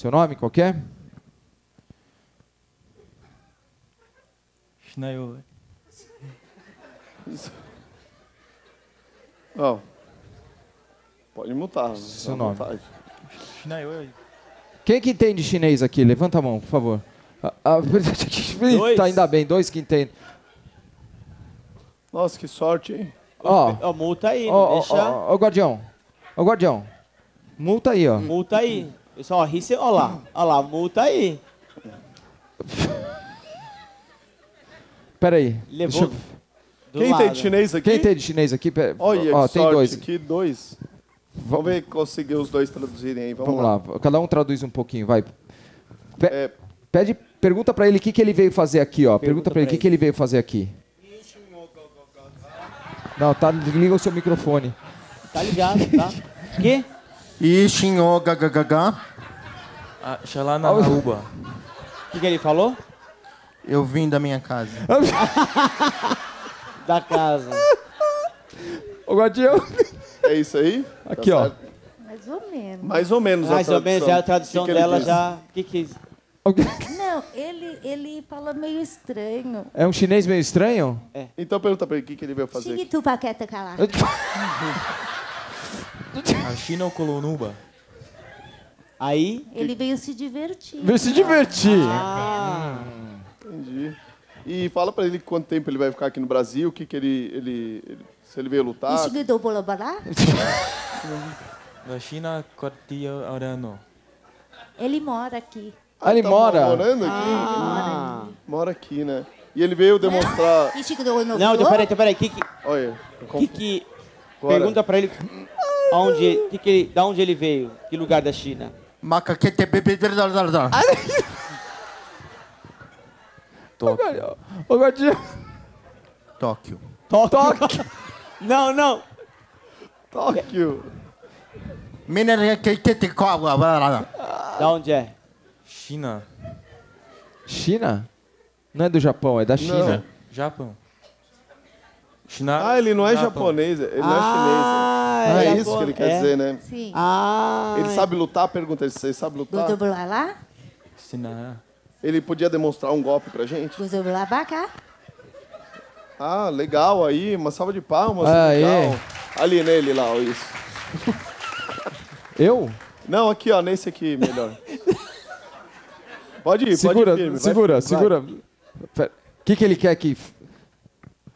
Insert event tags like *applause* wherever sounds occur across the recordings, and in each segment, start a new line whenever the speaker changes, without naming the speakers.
Seu nome, qual que é?
Schneider. *laughs*
Pode mutar.
Seu
à
nome.
Schneider.
Quem que entende chinês aqui? Levanta a mão, por favor. Ah, *laughs* ah,
Dois.
tá, ainda bem, dois que entendem.
Nossa, que sorte, hein?
Ó,
Ó, multa aí,
ó,
deixa.
ó, ó, guardião. Ó, guardião. Multa aí, ó.
Multa aí. Pessoal, ri você. Ó lá, ó lá, multa aí.
Pera aí.
Levou
Deixa eu-
do
Quem
lado.
tem chinês aqui?
Quem entende chinês aqui? Pera-
Olha,
ó,
que
tem
sorte.
dois.
Aqui, dois. Vamos ver se conseguir os dois traduzirem aí. Vamos,
Vamos lá. Cada um traduz um pouquinho, vai. Pe-
É,
Pede, pergunta pra ele o que, que ele veio fazer aqui, ó. Pergunta, pra ele o
pra
que, que ele veio fazer aqui. Não, tá, liga o seu microfone.
Tá ligado, tá? *laughs* Que?
Gagagaga.
Ah, Xalá na Aruba.
O *laughs* que, que ele falou?
Eu vim da minha casa. *laughs*
Da casa.
Ô, guardião.
é isso aí? Tá
Aqui, ó.
Mais ou menos.
Mais ou menos
Mais
a
ou menos, é a tradução
Que que
dela já. O que que.
Não, ele, ele fala meio estranho.
É um chinês meio estranho?
Então pergunta pra ele o que, que ele veio fazer.
Chique tu paqueta calar.
A China ou Colonuba?
Aí.
Ele veio se divertir.
Veio se divertir.
Ah,
Entendi. E fala pra ele quanto tempo ele vai ficar aqui no Brasil, o que, que ele, ele, ele- Se ele veio lutar.
Chique do bolabará.
Da China cotidiano.
Ele mora aqui.
Ah, ele
tá
mora.
morando aqui?
ah.
Mora aqui, né? E ele veio demonstrar.
Do
Não, então peraí, então peraí. Que que,
Olha,
que, que pergunta pra ele aonde, que que ele, da onde ele veio, que lugar da China.
Macaquete bebê.
Ô, guardião.
Tóquio.
Toque.
Não, não.
Tóquio.
Da onde é?
China.
China? Não é do Japão, é da China.
Japão. China.
Ah, ele não é
Japão.
japonês, ele não é
Ah,
chinês. Não é
é
isso que ele quer
japonês.
dizer, né?
Sim.
Ah.
Ele sabe lutar? Pergunta ele se ele sabe lutar.
Gudu lá,
China.
Ele podia demonstrar um golpe pra gente?
gudu cá.
Ah, legal aí, uma salva de palmas.
Aê.
legal. Ali nele lá, isso. *laughs*
Eu?
Não, aqui, ó, nesse aqui, melhor. *laughs* Pode ir,
Segura,
pode ir firme.
segura,
vai.
segura. O que, que ele quer que.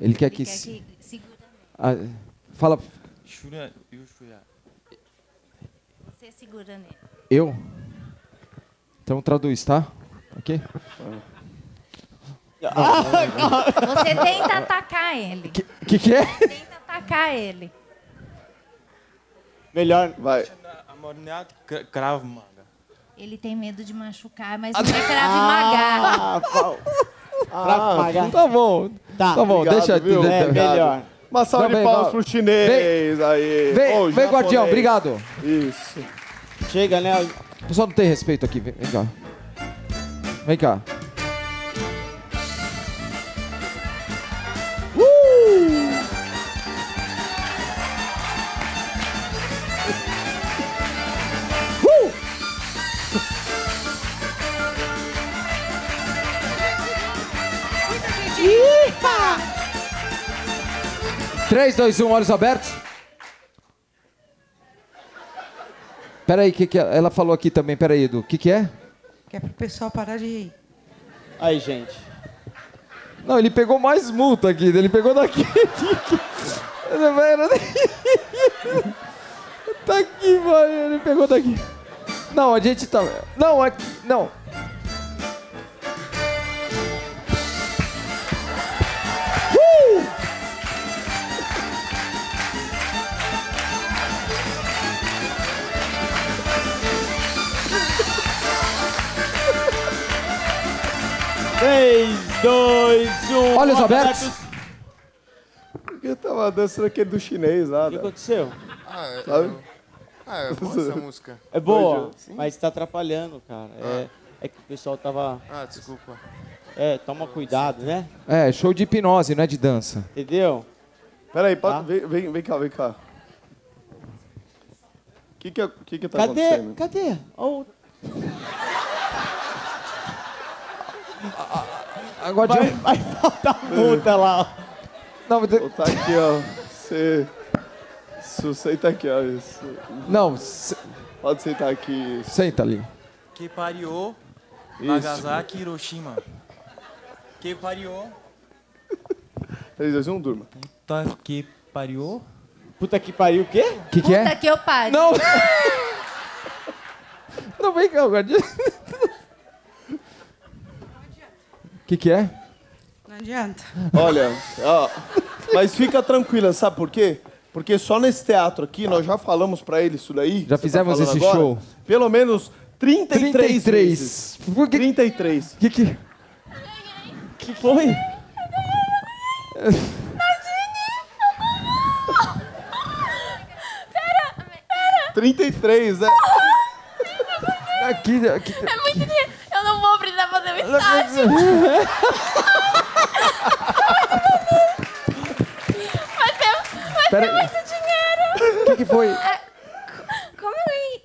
Ele quer que.
Quer que segura
Ah, fala.
Shura. Yushura.
Você segura nele.
Eu? Então traduz, tá? Ok?
Você tenta atacar ele.
O que, que é?
Tenta atacar ele.
Melhor.
Vai.
Krav Maga.
Ele tem medo de machucar, mas não é crave magar.
Ah, pau. pagar.
Tá bom.
Tá.
Tá bom,
Obrigado,
deixa.
viu?
É, melhor.
Uma salva de palmas pro chinês. aí.
Vem,
Ô,
vem, guardião, obrigado.
Isso.
Chega, né?
O pessoal não tem respeito aqui. Vem, vem cá. Vem cá. 3, 2, 1, olhos abertos. Peraí, que que é? ela falou aqui também, peraí, Edu. O que, que é?
Que é pro pessoal parar de rir.
Aí, gente.
Não, ele pegou mais multa aqui, ele pegou daqui. *laughs* tá aqui, mano, ele pegou daqui. Não, a gente tá. Não, aqui. Não.
Dois, um.
Olhos abertos.
Eu tava dançando aquele do chinês lá.
O que aconteceu?
Ah,
Sabe?
ah, é boa essa música.
É boa,
Sim.
mas tá atrapalhando, cara. É, é que o pessoal tava.
Ah, desculpa.
É, toma cuidado, né?
É, show de hipnose, não é de dança.
Entendeu?
Peraí,
Tá.
vem, vem, vem cá, vem cá. O que que, é- que que tá
Cadê?
acontecendo?
Cadê? Ó, o-
Agora
Vai,
de...
vai faltar multa lá. ó.
Não, mas-
Então tá aqui, ó. Você. Senta aqui, ó. Isso.
não, se-
Pode sentar aqui.
senta ali.
Que pariu,
Isso.
Nagasaki, Hiroshima. Que pariu,
3, 2, 1, durma.
tá que pariu.
Puta que pariu, o quê?
O que, que
Puta
é?
que eu pariu.
Não! *laughs* Não vem cá, guardião. O que, que é?
Não adianta.
Olha, ó. Mas fica tranquila, sabe por quê? Porque só nesse teatro aqui, nós já falamos pra ele isso daí.
Já fizemos
tá falando
esse
agora,
show.
Pelo menos 33, vezes.
Por que,
33.
que, que...
que foi?
33, né?
Aqui, aqui...
É muito dinheiro. Eu não um estágio. Vai ter, vai
Pera
ter muito dinheiro.
O que, que foi?
Como eu ganhei?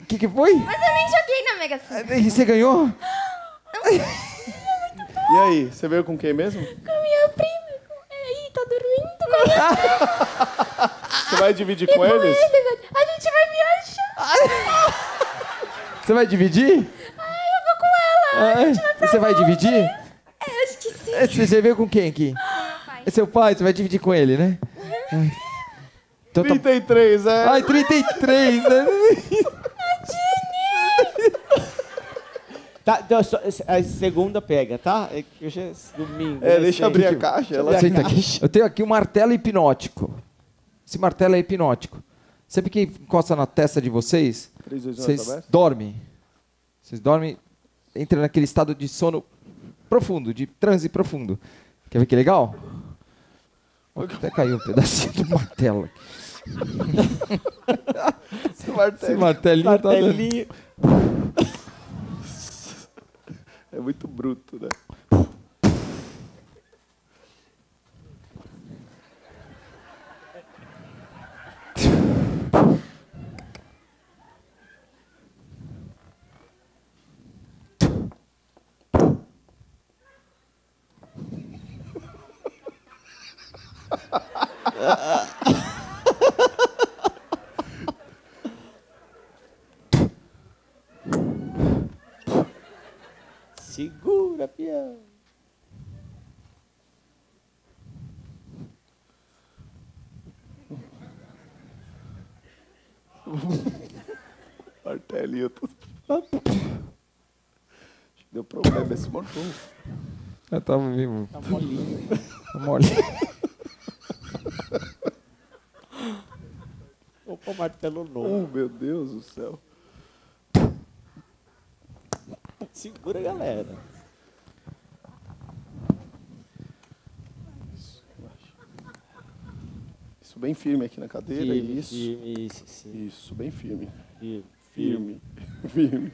O que, que foi?
Mas eu nem joguei na Mega Sena.
E você ganhou?
E aí, você veio com quem mesmo?
Com a minha prima. Aí, tá dormindo. *laughs*
Você vai dividir
E
com eles?
ele, a gente vai viajar.
Você vai dividir?
Ai, eu vou com ela.
Ah, é? Você vai dividir?
É, acho que sim.
É, Você veio com quem aqui?
pai.
É seu pai, você vai dividir com ele, né? Ai. Então tá...
33, é.
Ai, 33, né?
Tá, então, só- a segunda pega, tá? É que hoje é domingo.
É,
né,
deixa
sei.
abrir a caixa. Ela...
Senta aqui. Eu tenho aqui um martelo hipnótico. Esse martelo é hipnótico. Sempre que encosta na testa de vocês,
3, 2, 1,
vocês dormem. Vocês dormem, entram naquele estado de sono profundo, de transe profundo. Quer ver que legal? Ó, Até caiu um pedacinho do martelo. *laughs*
Esse martelo
Esse martelinho tá dando...
Martelinho. *laughs*
É muito bruto, né?
Segura, pião.
Martelinho tudo. Deu problema esse motor.
Eu tava vivo.
Tá molinho.
Tá mole.
O martelo novo.
Oh, meu Deus do céu.
Segura, galera.
Isso bem firme aqui na cadeira.
Firme,
isso.
firme, isso, sim.
Isso, bem firme.
Firme,
Firme. Firme.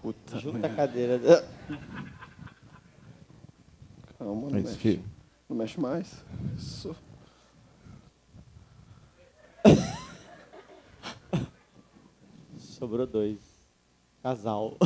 Puta
Junta a cadeira.
Calma, não
Isso,
mexe.
filho.
Não mexe mais. Isso.
Sobrou dois. Casal.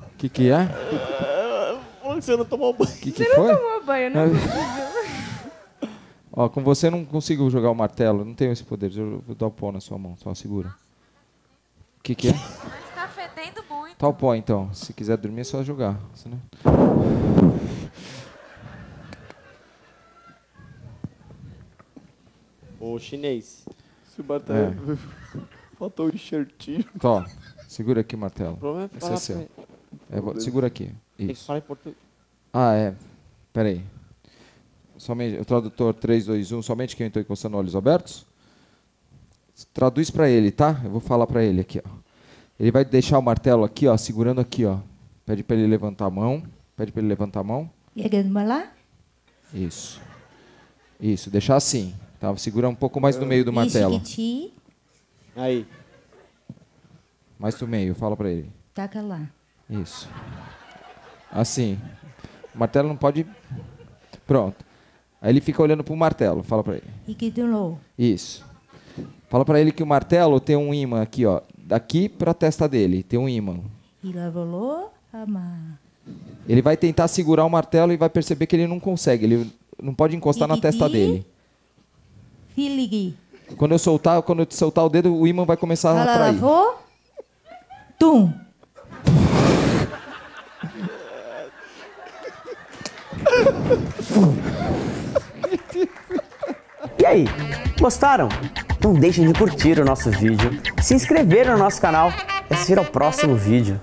O que que é?
Você não tomou banho.
O que que foi?
Tomou banho, não *laughs*
Ó, com você eu não consigo jogar o martelo, não tenho esse poder. Eu vou dar o pó na sua mão, só segura. O que que é?
Mas tá fedendo muito.
Tá o pó então. Se quiser dormir é só jogar. senão-
O chinês.
Esse martelo. *laughs* Faltou o enxertinho.
Tó, segura aqui o martelo.
O problema é
Esse é seu.
pra-
É, segura aqui.
Tem que
Isso.
falar em português.
Ah, é. Peraí. Somente, o tradutor 3, 2, 1, somente quem estou encostando olhos abertos. Traduz para ele, tá? Eu vou falar para ele aqui, ó. Ele vai deixar o martelo aqui, ó, segurando aqui, ó. Pede para ele levantar a mão. Pede para ele levantar a mão. Isso. Isso, deixar assim. Tá? Segura um pouco mais no meio do martelo.
Aí.
Mais no meio, fala para ele.
taca lá.
Isso. Assim. O martelo não pode. Pronto. Aí ele fica olhando pro martelo, fala para ele.
E.
Isso. Fala para ele que o martelo tem um imã aqui, ó. daqui para a testa dele. Tem um ímã.
E lá volou, amar.
Ele vai tentar segurar o martelo e vai perceber que ele não consegue. Ele não pode encostar na testa dele. Quando eu soltar, quando eu soltar o dedo, o ímã vai começar a atrair.
lavou. Tum.
E aí, gostaram? Não deixem de curtir o nosso vídeo, se inscrever no nosso canal e assistir ao próximo vídeo.